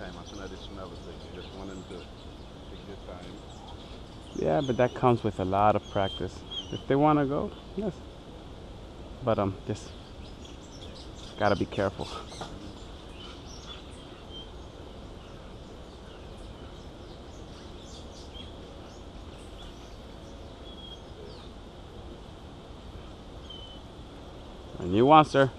time as an additional thing. You just want them to take their time. Yeah, but that comes with a lot of practice. If they want to go, yes. But um, just gotta be careful. A new one, sir.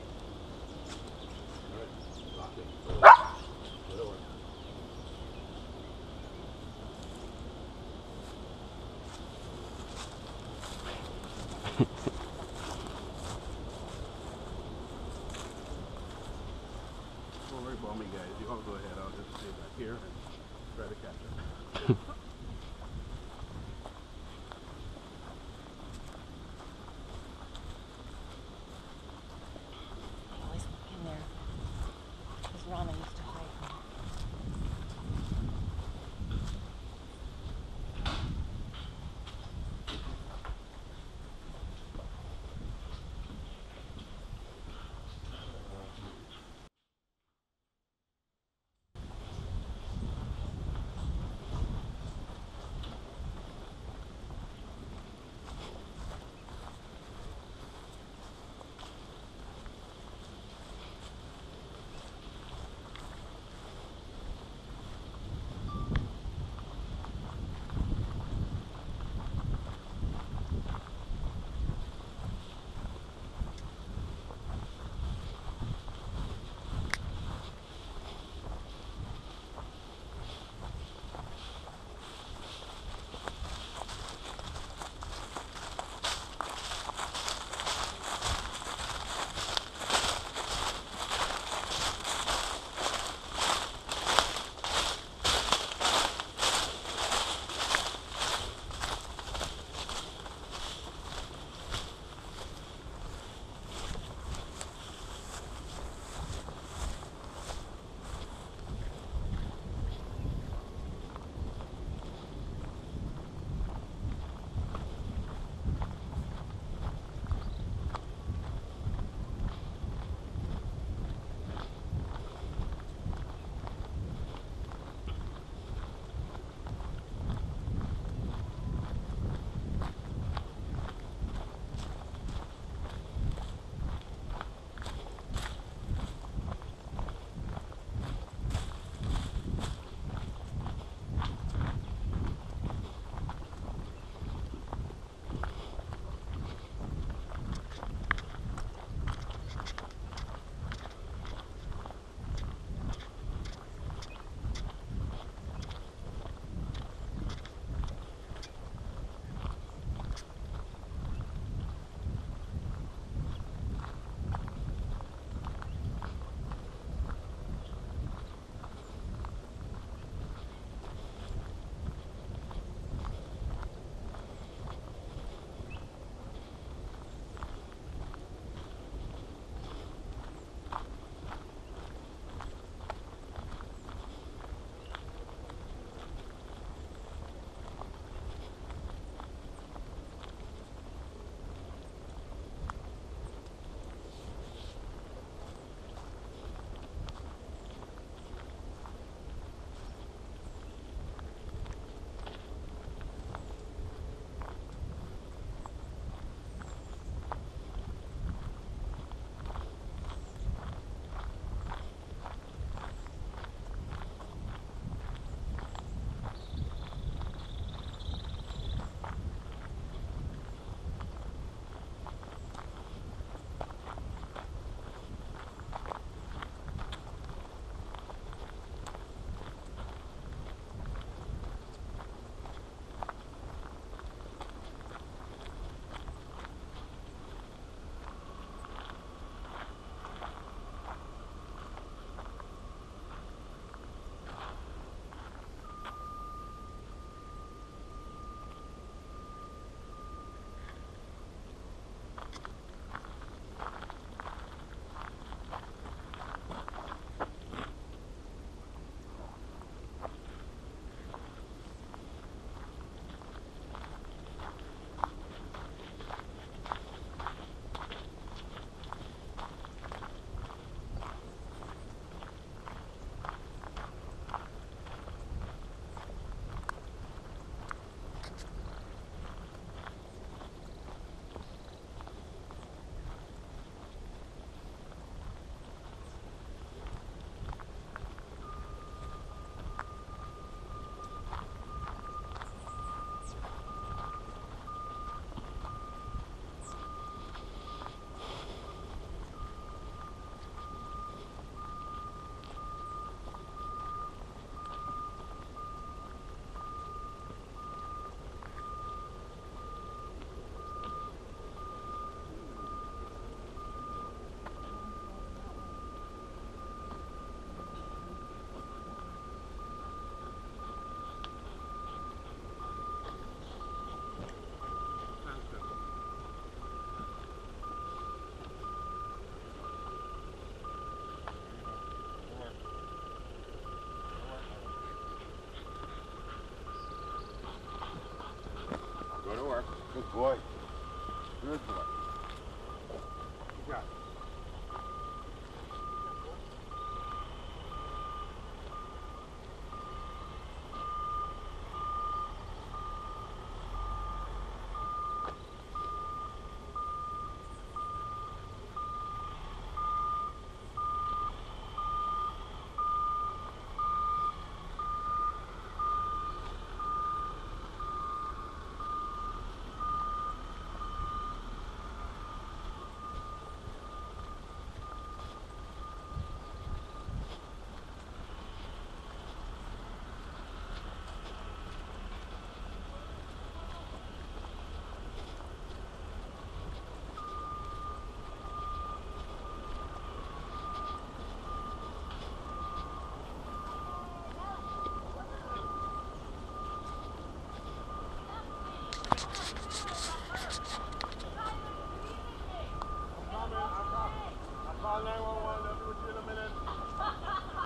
Boy.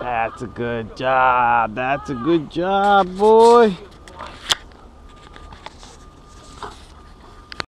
That's a good job. That's a good job, boy.